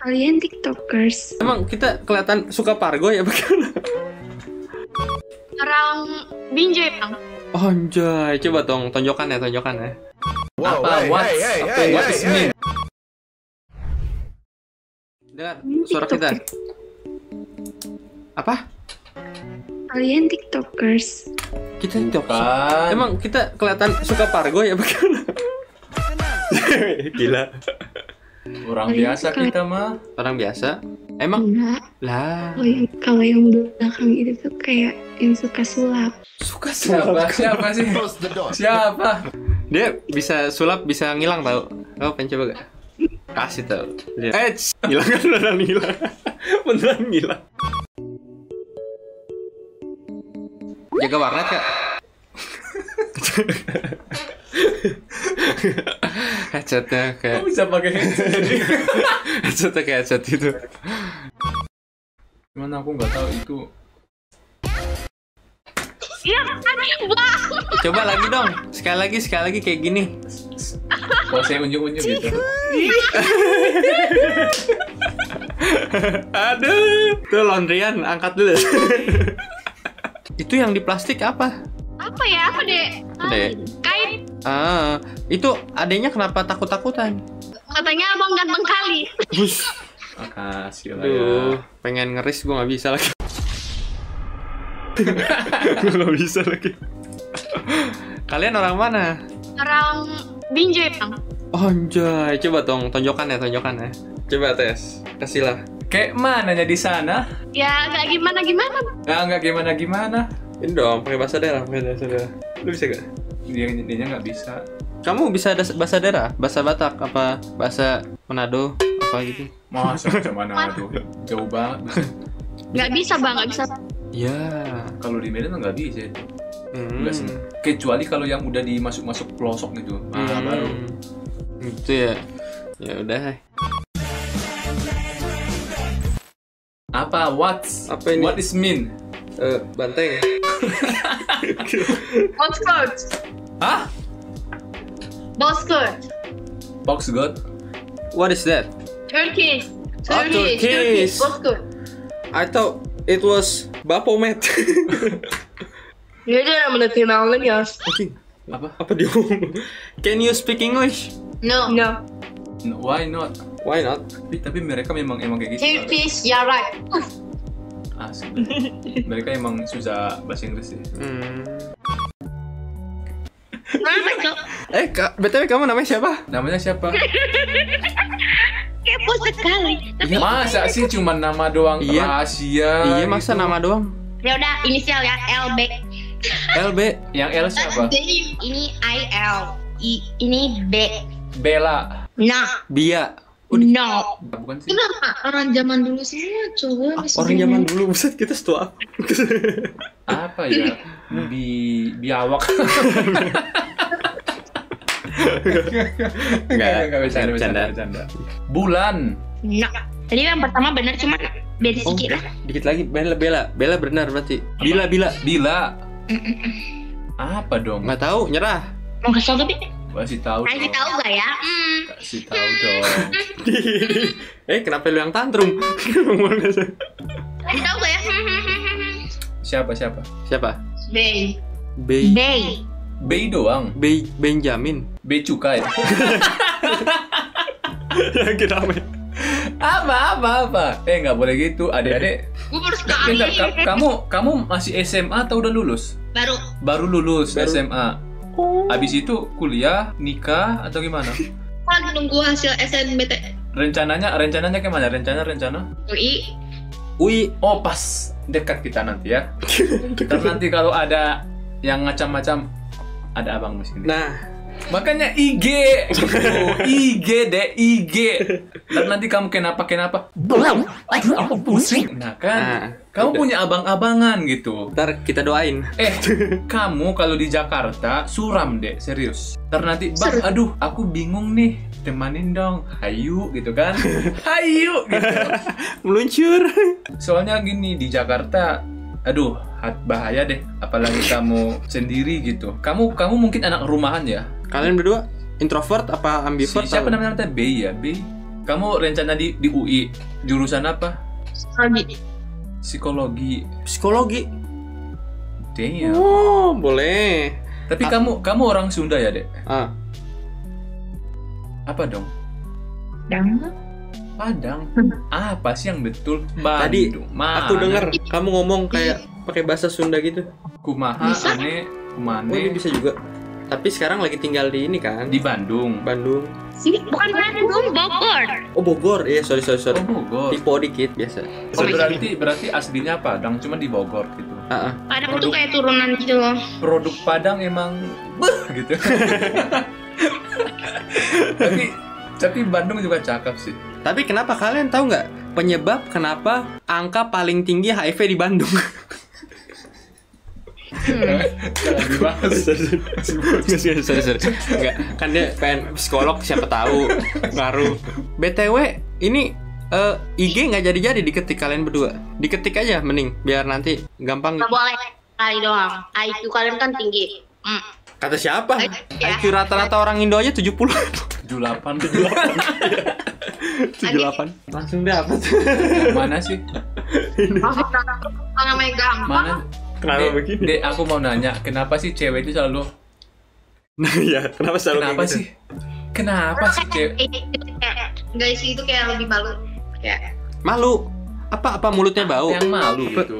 Kalian tiktokers. Emang kita kelihatan suka pargo ya bagaimana? Orang binjai bang. Oh, anjay, coba dong tonjokan ya, tonjokan ya. Wow, Apa? hey, What's- hey, hey, apa- hey, what hey, is hey. mean? Dengar suara kita. tiktokers. Apa? Kalian tiktokers. Kita tiktok. Bukan. Emang kita kelihatan suka pargo ya bagaimana? Gila. Orang biasa kita mah. Orang biasa. Emang Enggak. lah. Kalau yang kalau yang belakang itu tuh kayak yang suka sulap. Suka Siapa? Siapa sih? Close the door. Siapa? Dia bisa sulap, bisa ngilang tau. Kamu pengen coba gak? Kasih tau. Lihat. Eh, cs, hilang kan beneran hilang. beneran hilang. Jaga warnet kak. headsetnya Kok kayak bisa pakai headset jadi? headsetnya kayak headset itu. Cuman aku nggak tahu itu. Iya aneh banget. Coba lagi dong. Sekali lagi, sekali lagi kayak gini. Kalau saya unjuk-unjuk gitu. Aduh. Tuh laundryan, angkat dulu. itu yang di plastik apa? Apa ya? Apa deh? Dek. Kain. Ah, itu adanya kenapa takut-takutan? Katanya abang ganteng kali. Bus. Makasih lah ya. Pengen ngeris gue nggak bisa lagi. gue nggak bisa lagi. Kalian orang mana? Orang binjai bang. Oh, anjay, coba dong tonjokan ya, tonjokan ya. Coba tes, kasihlah. Kayak mananya di sana? Ya nggak gimana gimana. Nah, nggak gimana gimana. Ini dong, pakai bahasa daerah, pakai bahasa daerah. Lu bisa gak? Dia dia nggak bisa. Kamu bisa ada bahasa daerah? Bahasa Batak apa? Bahasa Manado apa gitu? Masa macam mana tuh? Jauh banget. bisa. Nggak bisa bang, nggak bisa. Ya. Kalau di Medan nggak bisa itu. Hmm. Nggak sih. Kecuali kalau yang udah dimasuk-masuk pelosok gitu. Nah, Hmm. baru. Gitu ya. Ya udah. Apa? What? Apa ini? What is mean? Eh, banteng. Boss skirt. Hah? Box God? What is that? Turkish. Oh, Turkish. Skirt. I thought it was Bapomet. Dia dia namanya kenalan ya. Oke. Apa? Apa dia? Can you speak English? No. No. No, Why not? Why not? Tapi, tapi mereka memang emang kayak gitu. Turkish, ya right. Asli. mereka emang susah bahasa Inggris sih. Hmm. Cok? Eh, Kak, BTW kamu namanya siapa? Namanya siapa? Kepo sekali. Tapi Masa sih cuma nama doang Iya. rahasia? iya, masa gitu? nama doang? ya udah inisial ya LB. LB. Yang L siapa? Jadi ini IL. I, ini B. Bella. Nah, Bia. no. Bukan sih? Kenapa orang zaman dulu semua coba Ah, orang zaman dulu buset kita setua? Apa ya? Bi biawak. Enggak, enggak bercanda, bercanda. bercanda, bercanda. Bulan. No. Tadi yang pertama benar cuma beda Oh, sedikit lah. dikit lagi Bella Bella Bella benar berarti. Bila bila Bila. Apa dong? nggak tahu nyerah. Mau kasih tau tapi Kasih tahu. kasih dong. tahu gak ya? Hmm. Kasih tahu dong. eh kenapa lu yang tantrum? Kasih tahu gak ya? Siapa siapa? Siapa? Bay. Bay Bay. Bay doang. Bay Benjamin. Bay cukai. yang kita apa apa apa? Eh nggak boleh gitu. Adik-adik. Gue baru sekali. Bentar, ka- kamu kamu masih SMA atau udah lulus? Baru. Baru lulus Baru. SMA. Habis itu kuliah, nikah atau gimana? Aku lagi nunggu hasil SNBT. Rencananya rencananya gimana? Rencana rencana? UI. Ui Oh pas dekat kita nanti ya. Ntar nanti kalau ada yang macam-macam ada abang di sini. Nah Makanya IG. IG deh IG. Dan nanti kamu kenapa kenapa? Nah kan, Nah, kamu udah. punya abang-abangan gitu. ntar kita doain. Eh, kamu kalau di Jakarta suram deh, serius. Ntar nanti, bang, aduh, aku bingung nih, temanin dong, hayu gitu kan? hayu gitu. Meluncur. Soalnya gini di Jakarta, aduh, hat- bahaya deh. Apalagi kamu sendiri gitu. Kamu kamu mungkin anak rumahan ya. Kalian berdua introvert apa Si, ambivert? siapa apa? namanya B ya B. kamu rencana di di UI jurusan apa? Lagi. Psikologi. Psikologi. Damn. Oh, boleh. Tapi Ah. kamu kamu orang Sunda ya, Dek? Ah, Apa dong? Dan Padang. Apa sih yang betul? Tadi. Mana? aku dengar kamu ngomong kayak pakai bahasa Sunda gitu. kumaha Bisa? ane Oh, kumane ini bisa juga. Tapi sekarang lagi tinggal di ini kan, di Bandung. Bandung. sih bukan Bandung, Bogor. Oh, Bogor. Iya, sorry sorry sorry. Oh, Bogor. Tipe dikit biasa. Oh, berarti berarti aslinya Padang cuma di Bogor gitu. Ah, ah. Padang tuh kayak turunan gitu loh. Produk Padang emang gitu. tapi tapi Bandung juga cakep sih. Tapi kenapa kalian tahu nggak penyebab kenapa angka paling tinggi HIV di Bandung? Enggak, kan dia pengen psikolog siapa tahu ngaruh. BTW, ini eh, IG nggak jadi-jadi diketik kalian berdua. Diketik aja mending biar nanti gampang. Nggak boleh kali doang. IQ kalian kan tinggi. Hmm. Kata siapa? Ya. IQ rata-rata orang Indo aja 70. 78 78. Langsung dapat. Mana sih? Nggak megang. Mana? Kenapa Dek, begini? Dek, aku mau nanya, kenapa sih cewek itu selalu Nah, ya, kenapa selalu Kenapa kayak gitu? sih? Kenapa sih cewek? Guys itu kayak lebih malu. Kayak Malu. Apa apa mulutnya bau? Yang malu gitu.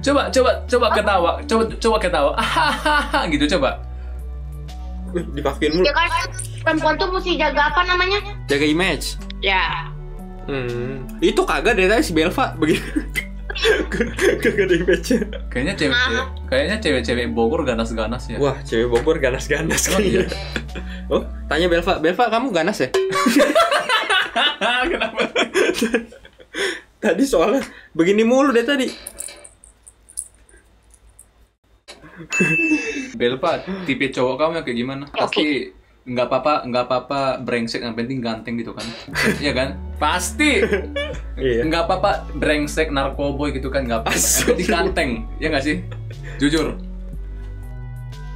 Coba coba coba ketawa, coba coba ketawa. Ahahaha gitu coba. Wih, Dipakein mulu. ya kan perempuan tuh mesti jaga apa namanya? Jaga image. Ya. Hmm. Itu kagak dari tadi si Belva begini. kagak ada image Kayaknya cewek kayaknya cewek-cewek Bogor ganas-ganas ya. Wah, cewek Bogor ganas-ganas Oh, iya. kayaknya. Oh, tanya Belva. Belva, kamu ganas ya? Kenapa? tadi soalnya begini mulu deh tadi. Belva, tipe cowok kamu yang kayak gimana? Pasti nggak apa-apa, nggak apa-apa brengsek yang penting ganteng gitu kan? Iya kan? Pasti. Iya. Nggak apa-apa brengsek narkoboy gitu kan nggak apa-apa. Yang penting ganteng, ya nggak sih? Jujur.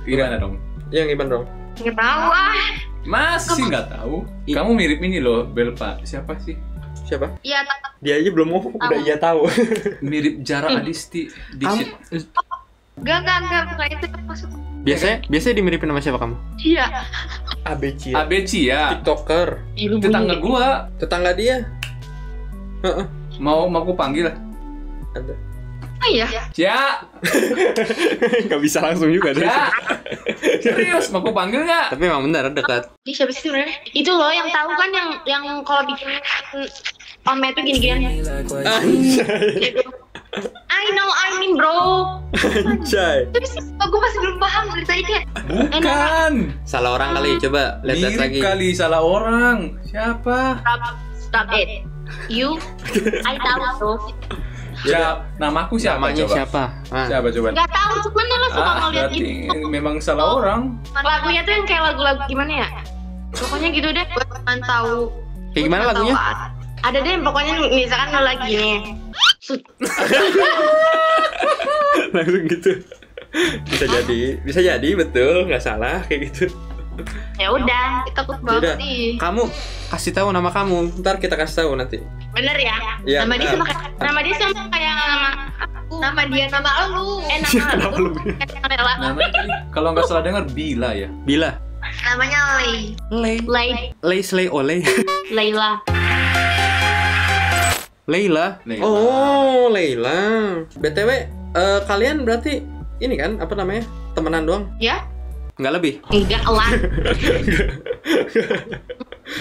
Gimana dong? Yang gimana dong? Nggak tahu ah. Masih nggak tahu. I- Kamu mirip ini loh, Belva. Siapa sih? Siapa? Iya. Dia aja belum ngomong, udah iya tahu. Mirip Jara Adisti. Dikit. Gak gak gak bukan itu maksud. biasanya biasanya dimiripin sama siapa kamu? Iya. ABC. ABC ya. TikToker. Tetangga gua Tetangga dia. Heeh. mau mau aku panggil. Ada. Oh iya. Ya, Gak bisa langsung juga deh. ya. Serius, mau aku panggil nggak? Tapi emang benar dekat. Ini siapa sih sebenarnya? Itu loh yang tahu kan yang yang kalau bikin pamer itu gini-gini. I know I mean bro. Anjay. Tapi sih gue masih belum paham cerita ini. Bukan. Salah orang kali, coba lihat-lihat Mirip lagi. kali salah orang. Siapa? Stop, stop it. You, I tahu bro. Ya, namaku siapa Namanya coba? siapa? Ah. Siapa coba? Gak tahu cuman lo suka Ah, ngeliat itu. memang salah orang. Lagunya tuh yang kayak lagu-lagu gimana ya? Pokoknya gitu deh. Buat teman tahu. Kayak gimana lagunya? tahu, ah, Ada deh pokoknya misalkan lo lagi nih. Sut. Langsung gitu. Bisa jadi, bisa jadi betul, nggak salah kayak gitu. Ya udah, kita takut Yaudah, banget sih. kamu kasih tahu nama kamu. Ntar kita kasih tahu nanti. Bener ya? Iya, nama dia sama kayak nama dia sama kayak nama aku. Nama dia nama lu. Eh nama lu. lu? Nama Namanya tadi, kalau nggak salah dengar Bila ya. Bila. Namanya Lei. Lay. Lei. Lay Slay Olay. Leila. Leila. Leila. Oh, Leila. BTW, eh, kalian berarti ini kan apa namanya? Temenan doang? Ya? Nggak lebih? Enggak lah.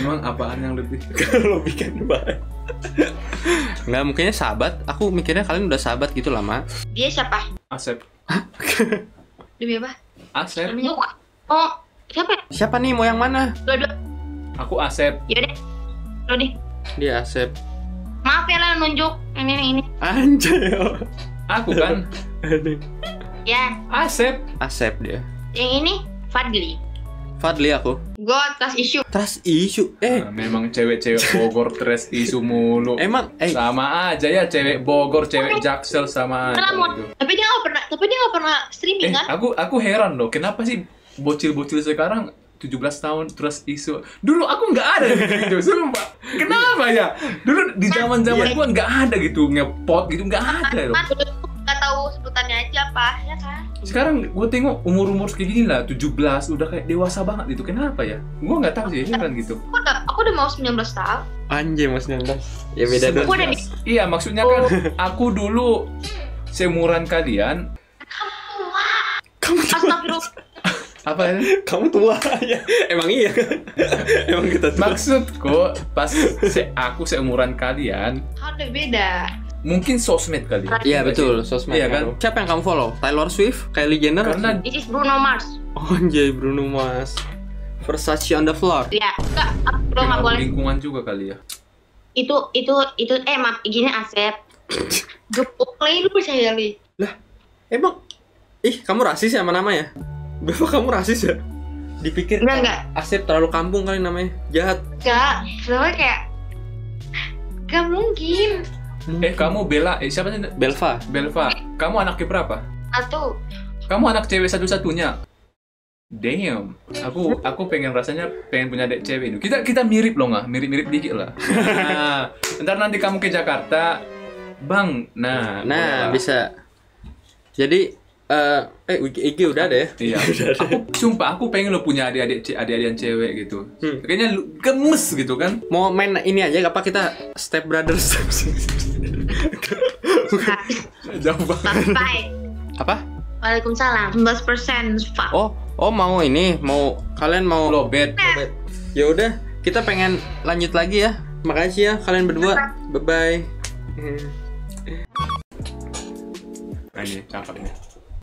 Emang apaan yang lebih? Kalau bikin baik. Nggak, mungkinnya sahabat. Aku mikirnya kalian udah sahabat gitu lama. Dia siapa? Asep. Demi apa? Asep. Namanya Oh, siapa? Siapa nih? Mau yang mana? Dua-dua. Aku Asep. Yaudah. Lo deh. Dia Asep. Maaf ya lah nunjuk ini ini ini. Anjay. Aku kan Ya, Asep. Asep dia. yang ini Fadli. Fadli aku. Gue atas isu. Trust issue. Eh, Nah, memang cewek-cewek Bogor tres isu mulu. emang eh Sama aja ya cewek Bogor, cewek Jaksel sama aja Kenapa? gitu. Tapi dia nggak pernah. Tapi dia nggak pernah streaming Eh, kan? aku aku heran loh, kenapa sih bocil-bocil sekarang 17 tahun terus isu. Dulu aku nggak ada gitu sumpah. Kenapa ya? Dulu di zaman zaman gua nggak ada gitu ngepot gitu nggak ada loh. Kan nggak tahu sebutannya aja apa ya kan? Sekarang gue tengok umur umur kayak gini lah 17 udah kayak dewasa banget gitu. Kenapa ya? Gue nggak tahu sih heran gitu. Aku udah aku udah mau 19 tahun. Anjay mas 19 Ya beda dong iya maksudnya kan aku dulu seumuran kalian. Kamu tua. Astagfirullah apa ya Kamu tua. Ya Emang iya. Emang kita tua. Maksudku pas se aku seumuran kalian kan udah beda. mungkin sosmed kali ya. Iya betul. sosmed Iya kan? Siapa yang kamu follow? Taylor Swift? Kylie Jenner? karena This is Bruno Mars. Oh, Anjay Bruno Mars. Versace on the floor. Ya enggak. Aku lo nggak boleh. lingkungan juga kali ya. Itu itu itu eh maaf gini Asep. Gepuk Li, lu percaya li Emang? Ih kamu rasis ya sama nama ya? Beva kamu rasis ya? Dipikir Enggak, enggak. Asep terlalu kampung kali namanya. Jahat. Enggak soalnya kayak gak mungkin. Eh kamu Bella eh siapa sih? Belva. Belva. Kamu anaknya berapa satu. Kamu anak cewek satu-satunya. Damn, aku aku pengen rasanya pengen punya adik cewek itu. Kita kita mirip loh nggak, mirip-mirip dikit lah. Nah, ntar nanti kamu ke Jakarta, bang. Nah, Nah bisa. Jadi eh eh IG, IG udah ada ya? Iya. aku sumpah aku pengen lo punya adik-adik ce- adik-adikan cewek gitu. Hmm. Kayaknya lu gemes gitu kan. Mau main ini aja apa kita Step Brothers Jauh banget. sampai Apa? Waalaikumsalam 11% fuck Oh, oh mau ini, mau kalian mau Lobet. Ya udah, kita pengen lanjut lagi ya. Makasih ya kalian berdua. Bye bye. Nah, ini cakep ini.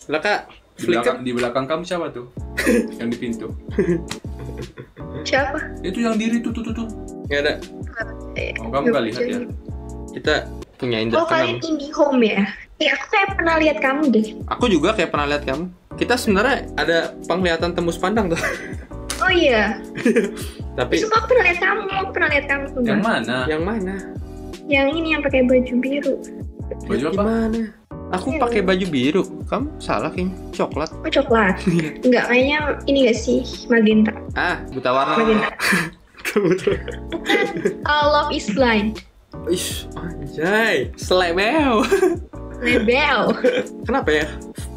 Lah kak, Di belakang, flicker. di belakang kamu siapa tuh? yang di pintu. Siapa? Itu yang diri tuh tuh tuh. tuh. Nggak ada. Oh, kamu nggak lihat ya? Kita punya indera Oh kalian indie home ya? Eh aku kayak pernah lihat kamu deh. Aku juga kayak pernah lihat kamu. Kita sebenarnya ada penglihatan tembus pandang tuh. Oh iya. Tapi Sumpah aku pernah lihat kamu. Aku pernah lihat kamu. sumpah. Yang mana? yang mana? Yang ini yang pakai baju biru. Baju apa? Gimana? Aku pakai baju biru. Kamu salah kayaknya. Coklat. Oh coklat. Enggak kayaknya ini gak sih magenta. Ah, buta warna. Magenta. Tuh. Uh, love is blind. Ish, anjay. Selebel. Rebel. Kenapa ya?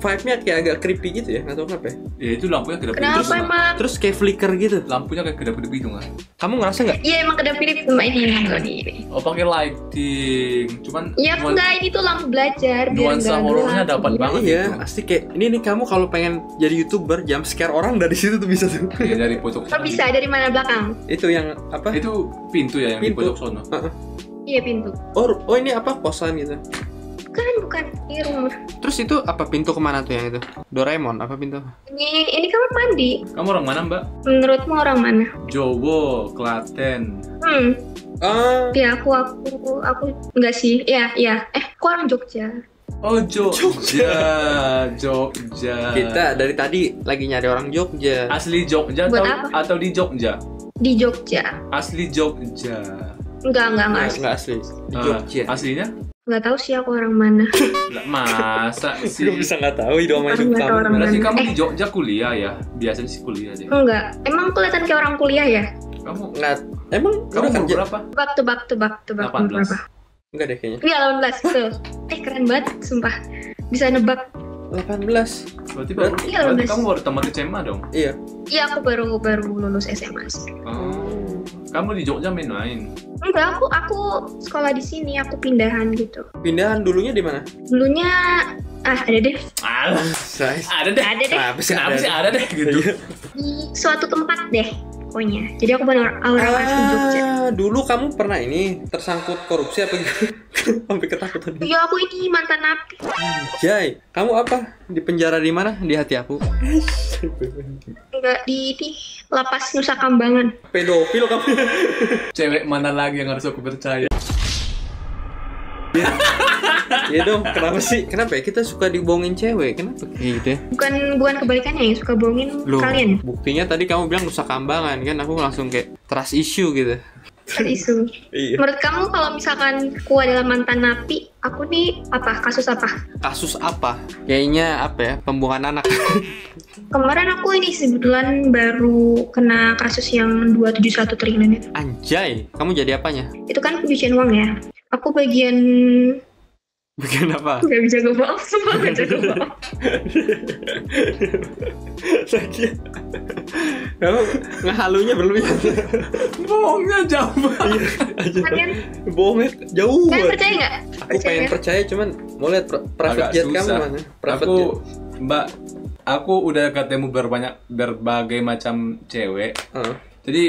Vibe-nya kayak agak creepy gitu ya, nggak tahu kenapa ya. Ya itu lampunya kedap Kenapa kedap. emang? Terus kayak flicker gitu. Lampunya kayak kedap kedap gitu nggak? Kamu ngerasa nggak? Iya emang kedap pilih sama ini ini. Oh pakai lighting. Cuman Iya enggak ini tuh lampu belajar biar nuansa horornya dapat Iya. banget iya, gitu. pasti kayak ini nih kamu kalau pengen jadi youtuber jam scare orang dari situ tuh bisa tuh. Iya dari pojok. Oh bisa dari mana belakang? Itu yang apa? Itu pintu ya yang di Pintu. pojok sono. Heeh. Iya pintu. Oh, oh ini apa kosan gitu. Bukan bukan di rumah. Terus itu apa pintu ke mana tuh yang itu? Doraemon apa pintu? Ini ini kamar mandi. Kamu orang mana mbak? Menurutmu orang mana? Jowo, Klaten. Hmm. Ah, Ya aku aku aku enggak sih. Iya iya. Eh aku orang Jogja. Oh Jogja, Jogja. kita dari tadi lagi nyari orang Jogja. asli Jogja Buat atau apa? atau di Jogja? Di Jogja. Asli Jogja. Enggak enggak enggak. Nggak, asli. nggak asli. Di Ah, Jogja. aslinya? Enggak tahu sih aku orang mana. Lah, Masa sih? Gue bisa nggak tahu hidup sama hidup kamu. orang Berarti mana. kamu Eh. di Jogja kuliah ya? Biasanya sih kuliah deh. Enggak. Emang kelihatan kayak orang kuliah ya? Kamu Nggak, emang kamu udah kerja? berapa? Tebak tebak tebak tebak umur 18. berapa? Enggak deh kayaknya. Iya 18 betul. Eh keren banget sumpah. Bisa nebak. 18. Berarti baru, Iya, berarti kamu baru tamat SMA dong? Iya. Iya aku baru baru lulus SMA sih. Oh. Kamu di Jogja main-main? Enggak, aku aku sekolah di sini, aku pindahan gitu. Pindahan dulunya di mana? Dulunya ah ada deh Alah, Saya. ada deh. Ada deh. Kenapa sih Kenapa ada? sih ada deh gitu? di suatu tempat deh pokoknya. Jadi aku benar orang asli Jogja. Ah, dulu kamu pernah ini tersangkut korupsi apa gitu? Sampai ketakutan. Iya aku ini mantan napi. Jai, kamu apa? Di penjara di mana? Di hati aku. Enggak di di lapas Nusa Kambangan. Pedofil kamu. Cewek mana lagi yang harus aku percaya? Iya dong, kenapa sih? Kenapa ya kita suka dibohongin cewek? Kenapa kayak gitu ya? Bukan bukan kebalikannya yang suka bohongin Loh, kalian. buktinya tadi kamu bilang Nusa Kambangan kan aku langsung kayak trust issue gitu. Terus isu. Iya. Menurut kamu kalau misalkan aku adalah mantan napi, aku nih apa? Kasus apa? Kasus apa? Kayaknya apa ya? Pembuangan anak. Kemarin aku ini kebetulan baru kena kasus yang 271 triliun itu. Anjay, kamu jadi apanya? Itu kan pencucian uang ya. Aku bagian Bagian apa? nggak bisa gue bohong, semua nggak bisa gue bohong. Lagi. Kamu ngehalunya berlebihan. Bohongnya jauh banget. Kalian, Bohongnya jauh. kalian banget. percaya nggak? Aku pengen percaya cuman mau lihat pri- private Agak jet kamu susah. mana? Private Aku, jet. Mbak, aku udah ketemu berbanyak berbagai macam cewek. Heeh. Jadi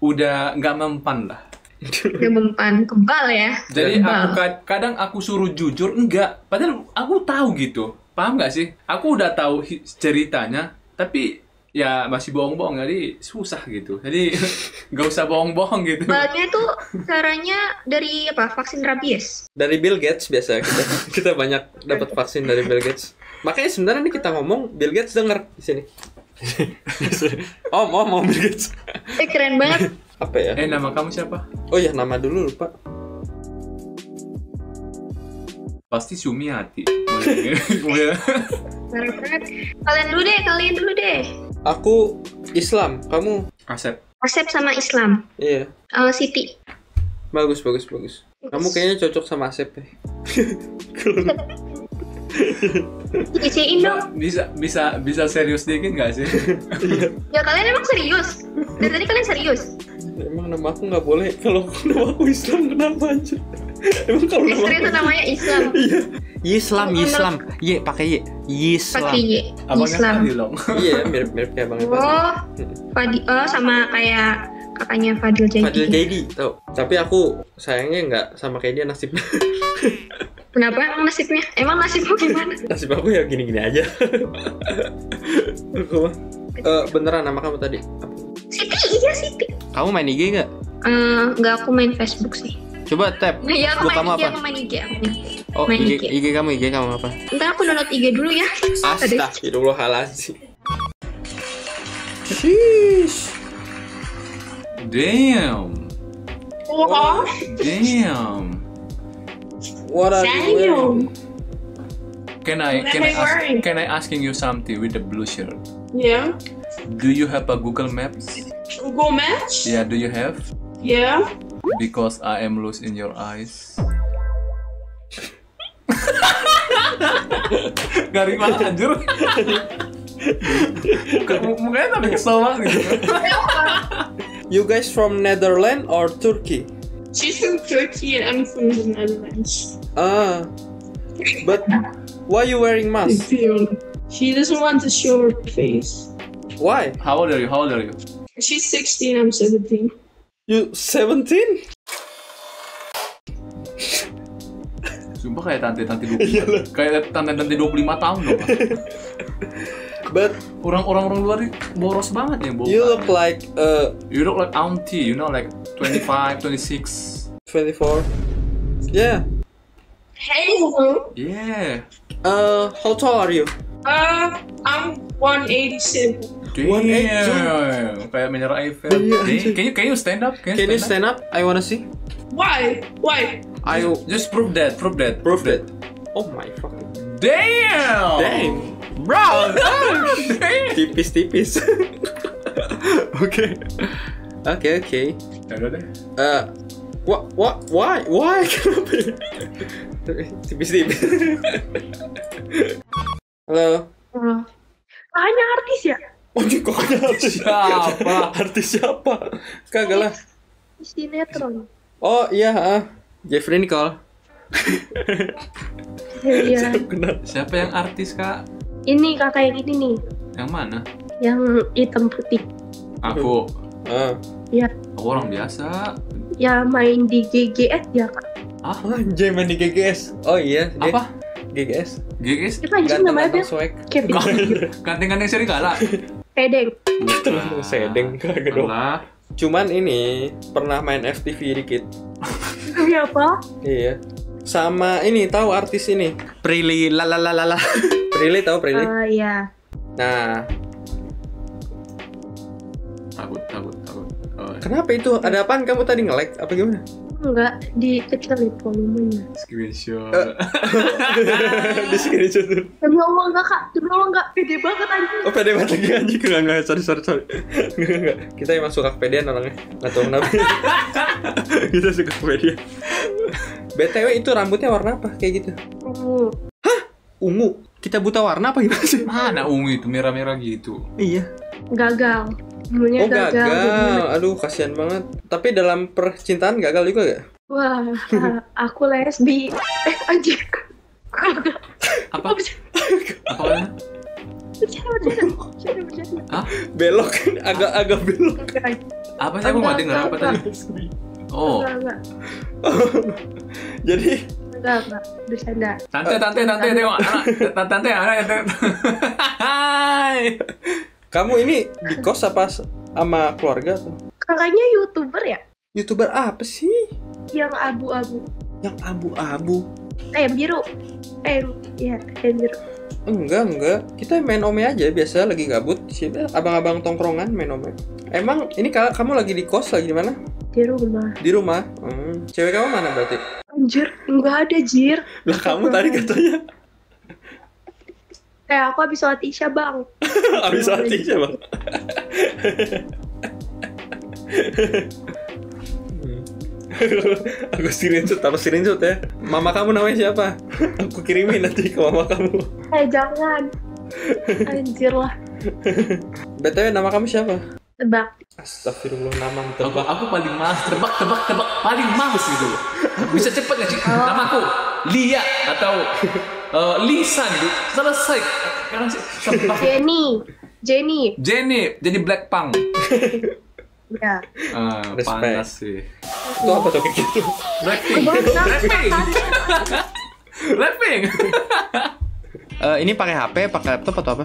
udah nggak mempan lah. Udah mempan kebal ya. Jadi Kebal. aku kad- kadang aku suruh jujur enggak, padahal aku tahu gitu. Paham nggak sih? Aku udah tahu ceritanya, tapi ya masih bohong-bohong jadi susah gitu. Jadi nggak usah bohong-bohong gitu. Balnya tuh caranya dari apa? Vaksin rabies. Dari Bill Gates biasa kita kita banyak dapat vaksin dari Bill Gates. Makanya sebenarnya nih kita ngomong Bill Gates denger di sini. om, om, om Bill Gates. Eh keren banget. Apa ya? Eh nama kamu siapa? Oh ya nama dulu lupa. Pasti Sumiati. Kalian dulu deh, kalian dulu deh. Aku Islam, kamu Asep. Asep sama Islam. iya. Eh, Siti. Bagus, bagus, bagus. Kamu kayaknya cocok sama Asep ya. Cecein dong. Bisa bisa bisa serius dikit nggak sih? Ya kalian emang serius? Dari tadi kalian serius? Emang nama aku nggak boleh kalau nama aku Islam kenapa aja? Emang kalau nama itu namanya Islam. Iya. Islam, Islam. Ye, pakai ye. Islam. Pakai Y. Abangnya Islam. Iya, mirip-mirip kayak Bang. Oh, Fadil. Oh, sama kayak kakaknya Fadil Jaidi. Fadil Jaidi, tau. Tapi aku sayangnya nggak sama kayak dia nasibnya. Kenapa emang nasibnya? Emang nasibmu gimana? Nasib aku ya gini-gini aja. Aku mah. Eh, beneran nama kamu tadi? Siti, iya Siti. Kamu main IG nggak? Eh, nggak aku main Facebook sih. Coba tap. Iya, aku kamu IG, apa? aku main IG. Aku main. Oh, main IG, IG. IG kamu, IG kamu apa? Ntar aku download IG dulu ya. Astagfirullahaladzim. Damn. Wah, Damn. What are you wearing? Can I can I What ask can I asking you something with the blue shirt? Yeah. Do you have a Google Maps? Google Match? Yeah, do you have? Yeah. Because I am lost in your eyes. Garing banget anjir. Muka- Mukanya tapi kesel banget gitu. You guys from Netherlands or Turkey? She's from Turkey and I'm from the Netherlands. Ah, but why are you wearing mask? She doesn't want to show her face. Why? How old are you? How old are you? She's 16, I'm 17. You 17? Sumpah kayak tante-tante 25 Kayak tante-tante 25 tahun dong But Orang-orang orang luar ini boros banget ya boba. you look like uh You look like auntie, you know like 25, 26 24. Yeah. Hello. Yeah Uh, how tall are you? Uh, I'm 187. Damn Kayak menyerah Eiffel Iya, Damn. anjir. Can you, can you stand up? Can you stand up? I wanna see. Why? Why? I Just prove that, prove that prove that. Oh my fucking. Damn Dang, bro. Damn Tipis-tipis. Oke. Oke oke. Ya udah deh Uh, what what why why kenapa? ya? Tipis-tipis. Halo. hanya artis ya? Oh, ini kok ada artis Siapa? Artis siapa? Kagak lah. Sinetron. Oh iya, ah. Jeffrey Nicole. Iya. Kenal. Siapa yang artis kak? Ini kakak yang ini nih, Yang mana? yang hitam putih. Aku Ah. Ya, Aku orang biasa ya main di GGS ya kak. Ah? Anjay main di GGS. Oh iya, dia Apa? GGS. GGS? Aja sih namanya Ganteng-ganteng dia? swag. Kevin. Ganteng-ganteng serigala? Pedeng. Bukan. Sedeng kagak dong. Cuman ini pernah main FTV dikit. Iya apa? Iya. Sama ini tahu artis ini. Prilly la la la la la. Prilly tahu Prilly? Ah iya. Nah, Takut, takut, takut. Oh, Kenapa itu? Ada apaan kamu tadi nge-lag apa gimana? Enggak, dikecilin volumenya. Screenshot. Di screenshot tuh. Demi Allah enggak kak, demi Allah enggak pede banget anjing. Oh pede banget lagi anjing Enggak, enggak, sorry, sorry, sorry Enggak, enggak Kita emang suka kepedean orangnya Nggak tahu kenapa Kita suka kepedean BTW itu rambutnya warna apa? Kayak gitu Uh, Ungu Kita buta warna apa gimana sih? Mana ungu itu merah-merah gitu? Iya gagal. Dulunya Oh gagal. gagal Aduh kasihan banget Tapi dalam percintaan gagal juga gak? Wah, aku lesbi. Eh anjir. Apa? Bercanda, Apa? bercanda, bercanda, bercanda. Hah? Belok? Agak-agak belok Apa sih aku nggak dengar apa tadi? Oh, enggak, enggak, Jadi enggak, enggak, bercanda. tante, tante, tante, tengok anak, tante, tante, anak, tante. Hai. Kamu ini di kos apa sama keluarga tuh? Kakaknya youtuber ya? Youtuber apa sih? Yang abu-abu. Yang abu-abu Eh, yang biru. Eh, iya, yang biru. Enggak, enggak. Kita main ome aja biasa lagi gabut sini. Abang-abang tongkrongan main ome. Emang ini ka- kamu lagi di kos lagi di mana? Di rumah. Di rumah. Hmm. Cewek kamu mana berarti? Anjir, enggak ada, Jir. Lah kamu tadi katanya Eh, aku habis sholat isya, Bang. habis hati aja bang. Hmm. Aku screenshot, taruh screenshot ya. Mama kamu namanya siapa? Aku kirimin nanti ke mama kamu. Eh, jangan. Anjir lah. BTW nama kamu siapa? Tebak. Astagfirullah nama Aku, tebak. aku paling males tebak, tebak, tebak, paling males gitu. Bisa cepet nggak sih? Namaku Lia atau eh, Lisan, gitu. selesai. Sekarang sih tebak. Jenny. Jenny. Jenny, jadi Blackpink. Ya. Ah, Respect. panas sih. Itu apa tuh kayak gitu? Blackpink. Blackpink. Blackpink. Eh, ini pakai HP, pakai laptop atau apa?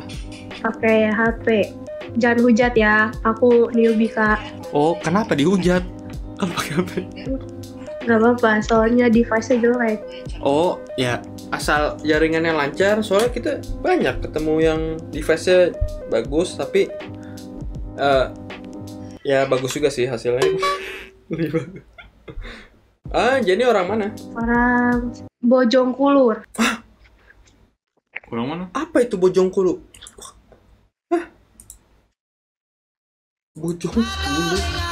Pakai HP. Jangan hujat ya. Aku newbie, Kak. Oh, kenapa dihujat? Kalau pakai HP? Gak apa-apa, soalnya device-nya jelek. Oh, ya asal jaringannya lancar. Soalnya kita banyak ketemu yang device-nya bagus, tapi eh ya bagus juga sih hasilnya. Lebih bagus. Ah, jadi orang mana? Orang Bojongkulur. Kurang mana? Apa itu Bojongkulu? Hah? Bojongkulu.